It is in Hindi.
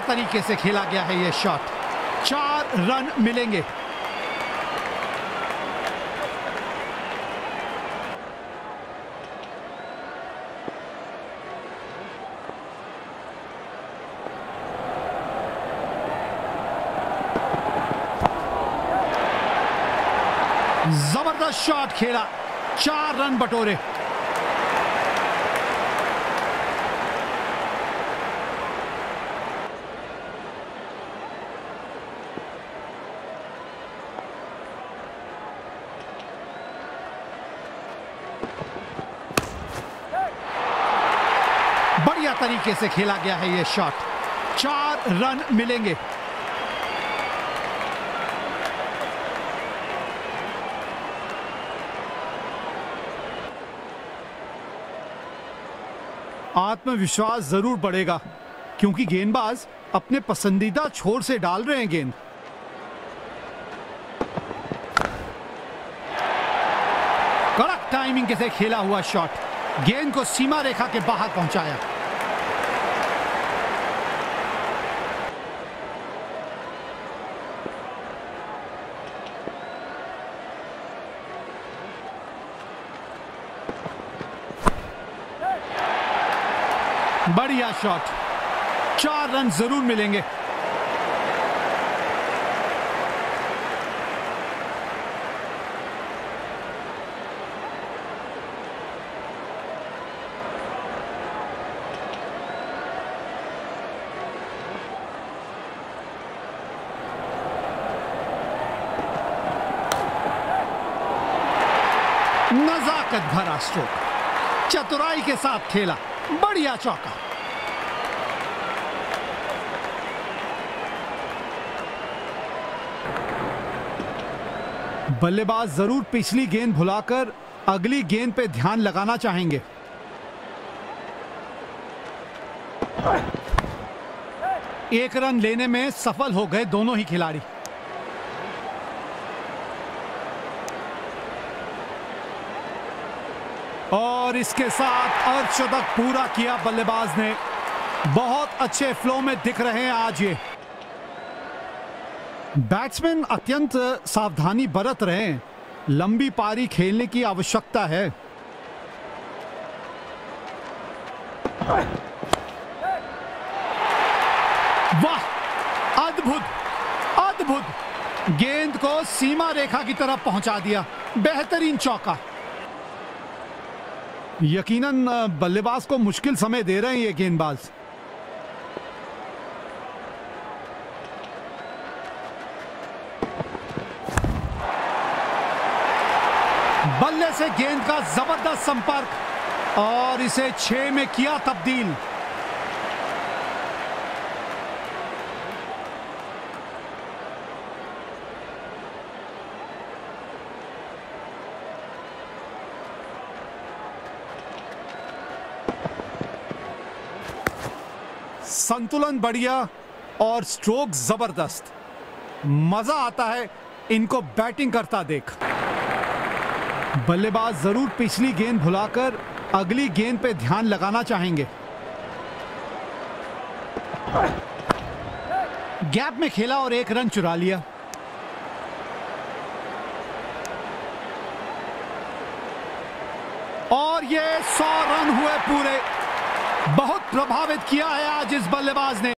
तरीके से खेला गया है ये शॉट चार रन मिलेंगे। ज़बरदस्त शॉट खेला। चार रन बटोरे। बढ़िया तरीके से खेला गया है ये शॉट चार रन मिलेंगे। आत्मविश्वास ज़रूर बढ़ेगा, क्योंकि गेंदबाज अपने पसंदीदा छोर से डाल रहे हैं गेंद। कड़क टाइमिंग के से खेला हुआ शॉट गेंद को सीमा रेखा के बाहर पहुँचाया बढ़िया शॉट चार रन ज़रूर मिलेंगे नजाकत भरा स्ट्रोक चतुराई के साथ खेला। बढ़िया चौका। बल्लेबाज ज़रूर पिछली गेंद भुलाकर अगली गेंद पे ध्यान लगाना चाहेंगे। एक रन लेने में सफल हो गए दोनों ही खिलाड़ी। और इसके साथ अर्धशतक पूरा किया बल्लेबाज ने। बहुत अच्छे फ्लो में दिख रहे हैं आज ये। बैट्समैन अत्यंत सावधानी बरत रहे हैं। लंबी पारी खेलने की आवश्यकता है। वाह! अद्भुत! अद्भुत! गेंद को सीमा रेखा की तरफ़ पहुँचा दिया। बेहतरीन चौका। यकीनन बल्लेबाज को मुश्किल समय दे रहे हैं ये गेंदबाज। बल्ले से गेंद का ज़बरदस्त संपर्क, और इसे छह में किया तब्दील। संतुलन बढ़िया और स्ट्रोक ज़बरदस्त। मज़ा आता है इनको बैटिंग करता देख। बल्लेबाज ज़रूर पिछली गेंद भुलाकर अगली गेंद पे ध्यान लगाना चाहेंगे। गैप में खेला और एक रन चुरा लिया। और ये सौ रन हुए पूरे बहुत प्रभावित किया है आज इस बल्लेबाज ने।